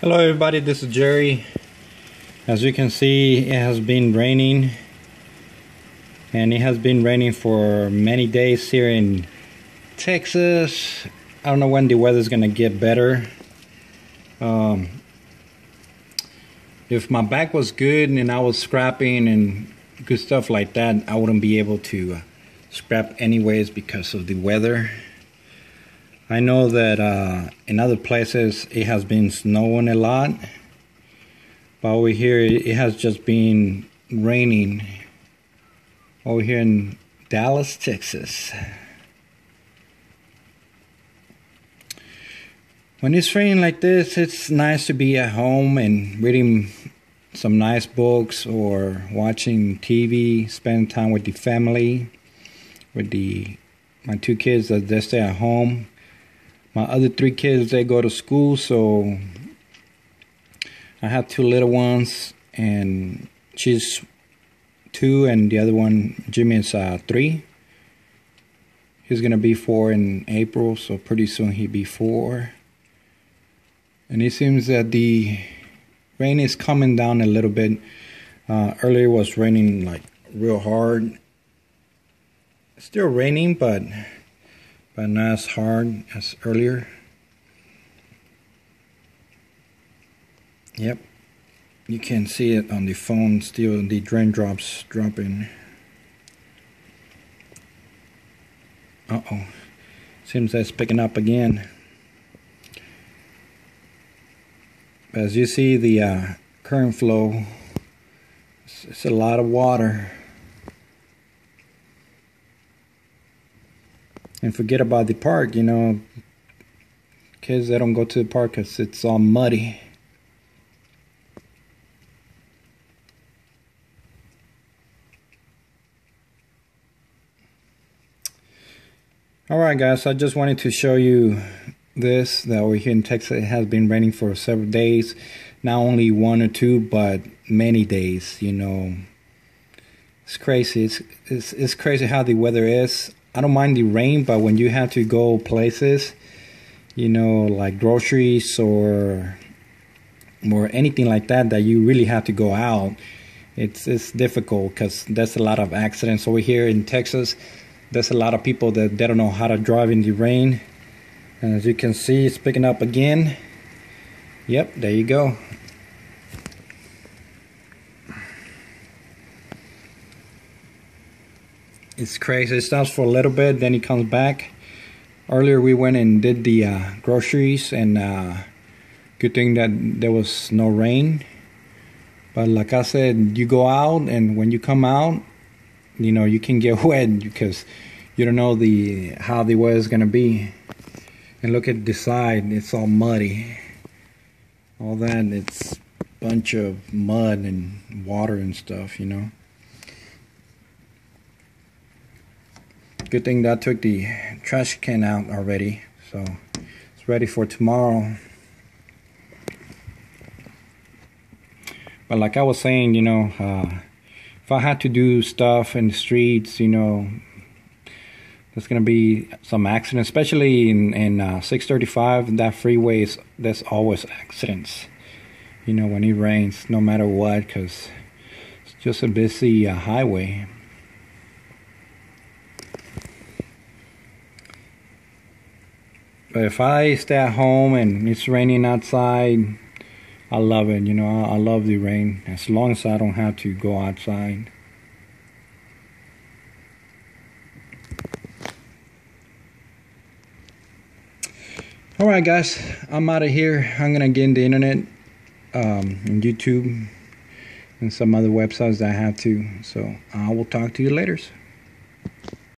Hello everybody, this is Jerry. As you can see, it has been raining and it has been raining for many days here in Texas. I don't know when the weather is gonna get better. Um, if my back was good and I was scrapping and good stuff like that, I wouldn't be able to uh, scrap anyways because of the weather. I know that uh, in other places it has been snowing a lot, but over here it has just been raining. Over here in Dallas, Texas. When it's raining like this, it's nice to be at home and reading some nice books or watching TV, spending time with the family, with the my two kids that they stay at home my other three kids they go to school so i have two little ones and she's two and the other one jimmy is uh, three. He's gonna be four in april so pretty soon he'll be four. And it seems that the rain is coming down a little bit. Uh, earlier it was raining like real hard. Still raining but but not hard as earlier. Yep, you can see it on the phone still the drain drops dropping. Uh oh, seems that's picking up again. As you see, the uh, current flow, it's, it's a lot of water. And forget about the park. You know, kids they don't go to the park because it's all muddy. All right, guys. I just wanted to show you this that we're here in Texas. It has been raining for several days, not only one or two, but many days. You know, it's crazy. It's it's, it's crazy how the weather is. I don't mind the rain, but when you have to go places, you know, like groceries or or anything like that, that you really have to go out, it's it's difficult because there's a lot of accidents over here in Texas. There's a lot of people that they don't know how to drive in the rain, and as you can see, it's picking up again. Yep, there you go. It's crazy. It stops for a little bit, then he comes back. Earlier we went and did the uh, groceries, and uh, good thing that there was no rain. But like I said, you go out, and when you come out, you know you can get wet because you don't know the how the weather is gonna be. And look at the side; it's all muddy. All that it's bunch of mud and water and stuff, you know. Good thing that I took the trash can out already, so it's ready for tomorrow. But like I was saying, you know, uh, if I had to do stuff in the streets, you know, there's gonna be some accidents, especially in in uh, 635. That freeway is there's always accidents. You know, when it rains, no matter what, because it's just a busy uh, highway. But if I stay at home and it's raining outside, I love it. You know, I, I love the rain as long as I don't have to go outside. All right, guys, I'm out of here. I'm gonna get in the internet, um, and YouTube, and some other websites that I have to. So I will talk to you later.